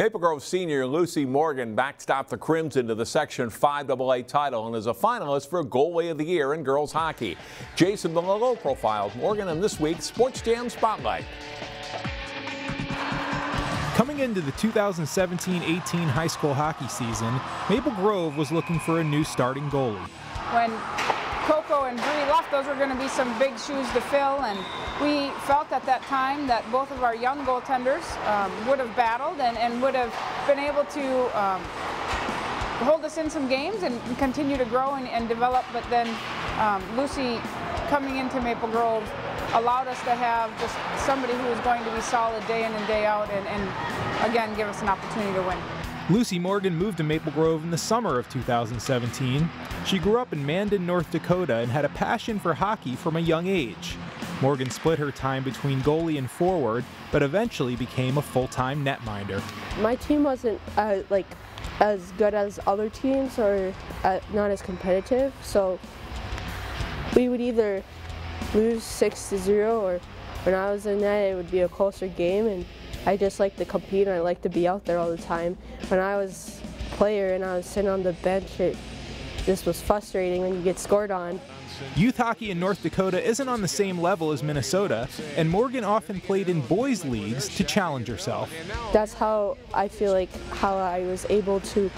Maple Grove senior Lucy Morgan backstopped the Crimson to the Section 5AA title and is a finalist for Goalie of the Year in girls hockey. Jason Melillo profiled Morgan in this week's Sports Jam Spotlight. Coming into the 2017-18 high school hockey season, Maple Grove was looking for a new starting goalie. When Coco and Bree left, those were going to be some big shoes to fill, and we felt at that time that both of our young goaltenders um, would have battled and, and, would have been able to um, hold us in some games and continue to grow and, and develop, but then um, Lucy coming into Maple Grove allowed us to have just somebody who was going to be solid day in and day out and, and again give us an opportunity to win. Lucy Morgan moved to Maple Grove in the summer of 2017. She grew up in Mandan, North Dakota and had a passion for hockey from a young age. Morgan split her time between goalie and forward, but eventually became a full-time netminder. My team wasn't uh, like as good as other teams or uh, not as competitive, so we would either lose six to zero, or when I was in net, it would be a closer game, and I just like to compete and I like to be out there all the time. When I was a player and I was sitting on the bench, it just was frustrating when you get scored on. Youth hockey in North Dakota isn't on the same level as Minnesota, and Morgan often played in boys' leagues to challenge herself. That's how I feel like how I was able to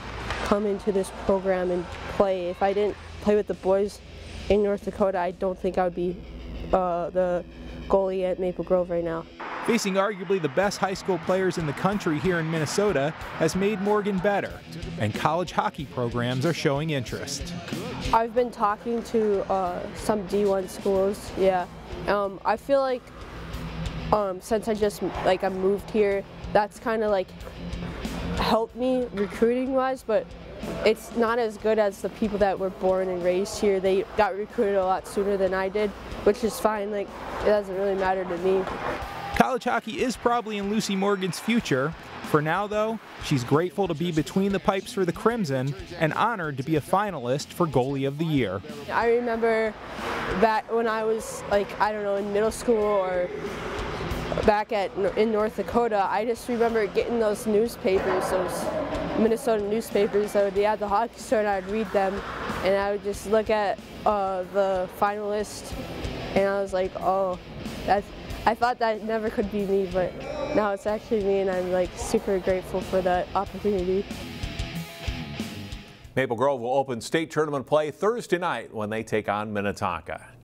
come into this program and play. If I didn't play with the boys in North Dakota, I don't think I would be uh, the goalie at Maple Grove right now. Facing arguably the best high school players in the country here in Minnesota has made Morgan better, and college hockey programs are showing interest. I've been talking to uh, some D1 schools, yeah. Um, I feel like um, since I just like I moved here, that's kind of like helped me recruiting wise, but it's not as good as the people that were born and raised here. They got recruited a lot sooner than I did, which is fine. Like it doesn't really matter to me. College hockey is probably in Lucy Morgan's future. For now, though, she's grateful to be between the pipes for the Crimson and honored to be a finalist for Goalie of the Year. I remember that when I was like, I don't know, in middle school or back at in North Dakota, I just remember getting those newspapers, those Minnesota newspapers that would be at the hockey store and I'd read them and I would just look at uh, the finalists and I was like, oh, that's, I thought that never could be me, but now it's actually me and I'm like super grateful for that opportunity. Maple Grove will open state tournament play Thursday night when they take on Minnetonka.